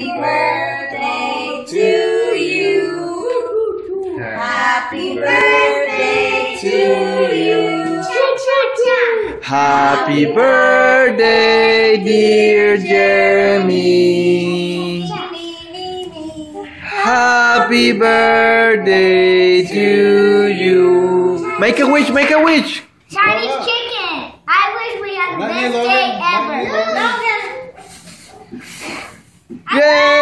birthday to you. Happy birthday to you. Happy birthday, dear Jeremy. Happy birthday to you. Make a wish, make a wish. Chinese chicken. I wish we had the best day Logan. Not you, ever. Yay!